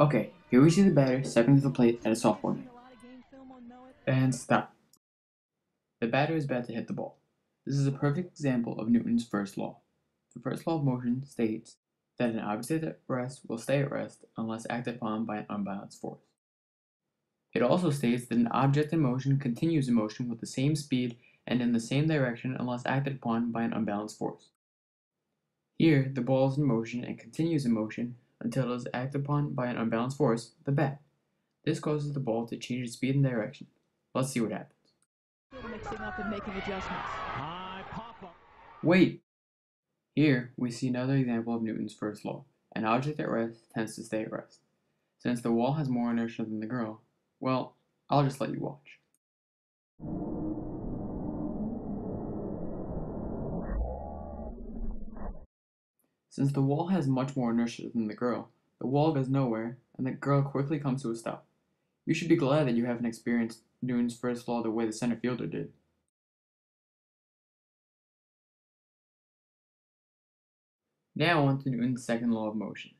Okay, here we see the batter stepping to the plate at a softball game. And stop. The batter is about to hit the ball. This is a perfect example of Newton's first law. The first law of motion states that an object at rest will stay at rest unless acted upon by an unbalanced force. It also states that an object in motion continues in motion with the same speed and in the same direction unless acted upon by an unbalanced force. Here, the ball is in motion and continues in motion until it is acted upon by an unbalanced force, the bat. This causes the ball to change its speed and direction. Let's see what happens. Mixing up and making adjustments. Wait! Here, we see another example of Newton's first law. An object at rest tends to stay at rest. Since the wall has more inertia than the girl, well, I'll just let you watch. Since the wall has much more inertia than the girl, the wall goes nowhere, and the girl quickly comes to a stop. You should be glad that you haven't experienced Newton's first law the way the center fielder did. Now on to Newton's second law of motion.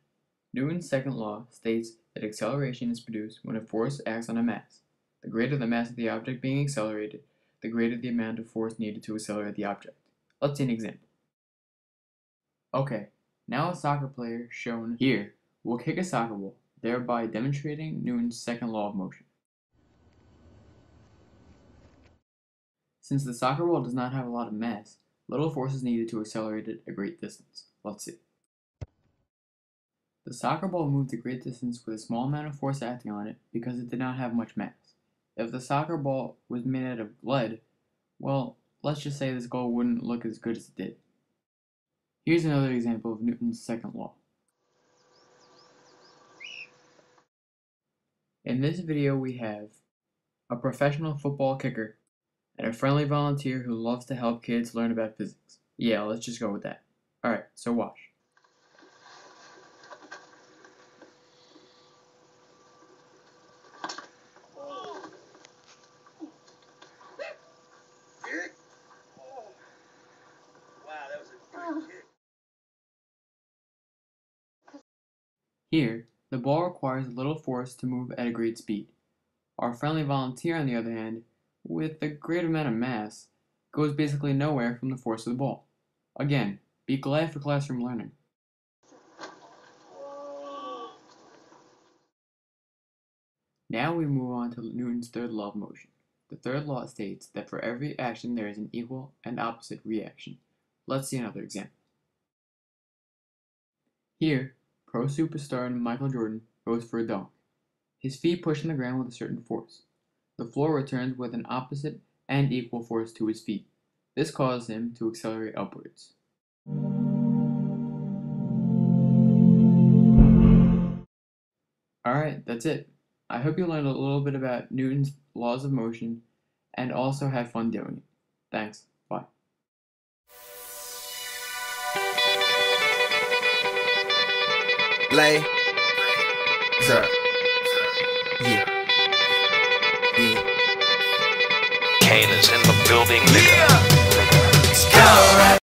Newton's second law states that acceleration is produced when a force acts on a mass. The greater the mass of the object being accelerated, the greater the amount of force needed to accelerate the object. Let's see an example. Okay, now a soccer player, shown here, will kick a soccer ball, thereby demonstrating Newton's second law of motion. Since the soccer ball does not have a lot of mass, little force is needed to accelerate it a great distance. Let's see. The soccer ball moved a great distance with a small amount of force acting on it because it did not have much mass. If the soccer ball was made out of lead, well, let's just say this goal wouldn't look as good as it did. Here's another example of Newton's second law. In this video we have a professional football kicker and a friendly volunteer who loves to help kids learn about physics. Yeah, let's just go with that. Alright, so watch. Here, the ball requires a little force to move at a great speed. Our friendly volunteer, on the other hand, with a great amount of mass, goes basically nowhere from the force of the ball. Again, be glad for classroom learning. Now we move on to Newton's third law of motion. The third law states that for every action there is an equal and opposite reaction. Let's see another example. Here, pro superstar Michael Jordan goes for a dunk. His feet push on the ground with a certain force. The floor returns with an opposite and equal force to his feet. This causes him to accelerate upwards. Alright, that's it. I hope you learned a little bit about Newton's laws of motion and also had fun doing it. Thanks. Lay. Sir. Yeah. Yeah. Kane is in the building. Yeah. Let's go.